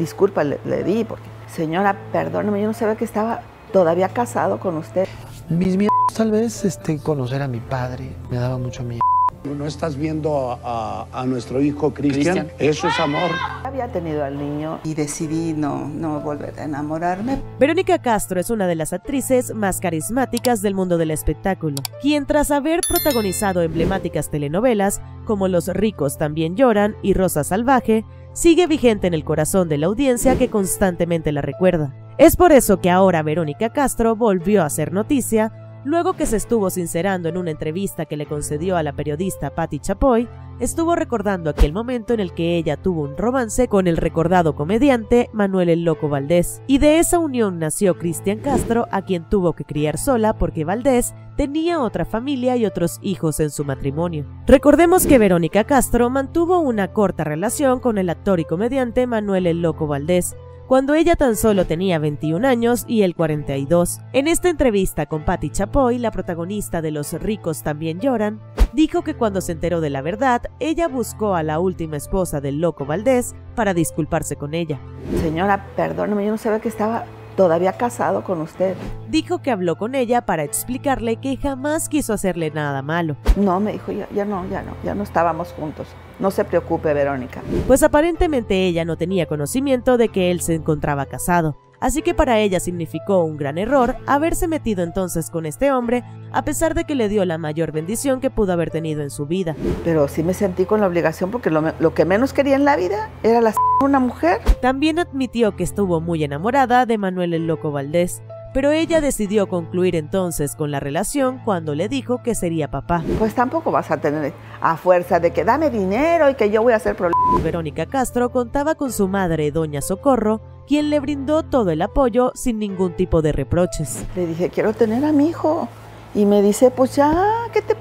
disculpa le, le di, porque, señora, perdóneme, yo no sabía que estaba todavía casado con usted. Mis miedos, tal vez, este, conocer a mi padre, me daba mucho miedo. ¿No estás viendo a, a- a nuestro hijo Cristian? Eso es amor. Había tenido al niño y decidí no, no volver a enamorarme. Verónica Castro es una de las actrices más carismáticas del mundo del espectáculo, quien tras haber protagonizado emblemáticas telenovelas como Los ricos también lloran y Rosa Salvaje, sigue vigente en el corazón de la audiencia que constantemente la recuerda. Es por eso que ahora Verónica Castro volvió a hacer noticia luego que se estuvo sincerando en una entrevista que le concedió a la periodista Patti Chapoy, estuvo recordando aquel momento en el que ella tuvo un romance con el recordado comediante Manuel el Loco Valdés, y de esa unión nació Cristian Castro, a quien tuvo que criar sola porque Valdés tenía otra familia y otros hijos en su matrimonio. Recordemos que Verónica Castro mantuvo una corta relación con el actor y comediante Manuel el Loco Valdés, cuando ella tan solo tenía 21 años y él 42. En esta entrevista con Patti Chapoy, la protagonista de Los ricos también lloran, dijo que cuando se enteró de la verdad, ella buscó a la última esposa del loco Valdés para disculparse con ella. Señora, perdóneme, yo no sabía que estaba todavía casado con usted. Dijo que habló con ella para explicarle que jamás quiso hacerle nada malo. No, me dijo, ya, ya no, ya no, ya no estábamos juntos. No se preocupe, Verónica. Pues aparentemente ella no tenía conocimiento de que él se encontraba casado. Así que para ella significó un gran error haberse metido entonces con este hombre, a pesar de que le dio la mayor bendición que pudo haber tenido en su vida. Pero sí me sentí con la obligación porque lo, que menos quería en la vida era la una mujer. También admitió que estuvo muy enamorada de Manuel el Loco Valdés, pero ella decidió concluir entonces con la relación cuando le dijo que sería papá. Pues tampoco vas a tener a fuerza de que dame dinero y que yo voy a hacer problema. Verónica Castro contaba con su madre, Doña Socorro, quien le brindó todo el apoyo sin ningún tipo de reproches. Le dije, quiero tener a mi hijo. Y me dice, pues ya, que te,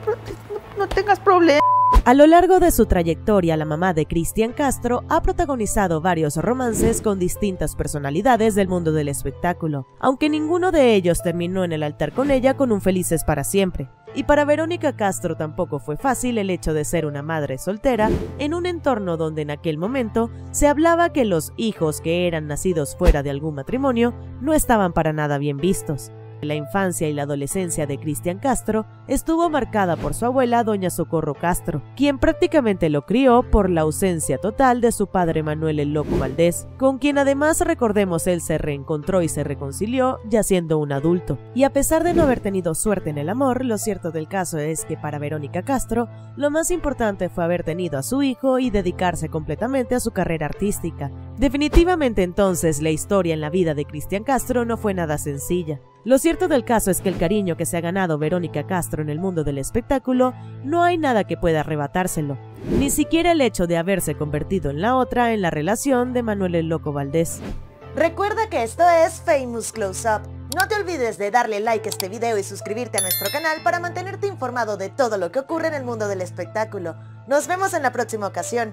no, tengas problema. A lo largo de su trayectoria, la mamá de Cristian Castro ha protagonizado varios romances con distintas personalidades del mundo del espectáculo, aunque ninguno de ellos terminó en el altar con ella con un felices para siempre. Y para Verónica Castro tampoco fue fácil el hecho de ser una madre soltera en un entorno donde en aquel momento se hablaba que los hijos que eran nacidos fuera de algún matrimonio no estaban para nada bien vistos. La infancia y la adolescencia de Cristian Castro estuvo marcada por su abuela, doña Socorro Castro, quien prácticamente lo crió por la ausencia total de su padre Manuel el Loco Valdés, con quien además recordemos él se reencontró y se reconcilió ya siendo un adulto. Y a pesar de no haber tenido suerte en el amor, lo cierto del caso es que para Verónica Castro, lo más importante fue haber tenido a su hijo y dedicarse completamente a su carrera artística. Definitivamente entonces la historia en la vida de Cristian Castro no fue nada sencilla. Lo cierto del caso es que el cariño que se ha ganado Verónica Castro en el mundo del espectáculo no hay nada que pueda arrebatárselo, ni siquiera el hecho de haberse convertido en la otra en la relación de Manuel el Loco Valdés. Recuerda que esto es Famous Close Up. No te olvides de darle like a este video y suscribirte a nuestro canal para mantenerte informado de todo lo que ocurre en el mundo del espectáculo. Nos vemos en la próxima ocasión.